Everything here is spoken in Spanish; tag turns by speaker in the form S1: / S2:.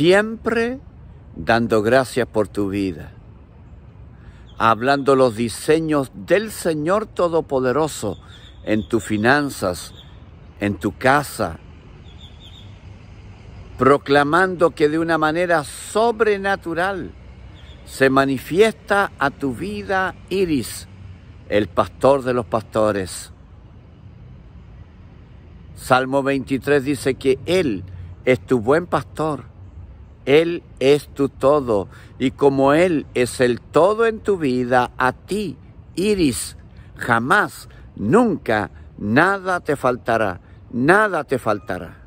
S1: siempre dando gracias por tu vida, hablando los diseños del Señor Todopoderoso en tus finanzas, en tu casa, proclamando que de una manera sobrenatural se manifiesta a tu vida Iris, el pastor de los pastores. Salmo 23 dice que Él es tu buen pastor, Él es tu todo, y como Él es el todo en tu vida, a ti, Iris, jamás, nunca, nada te faltará, nada te faltará.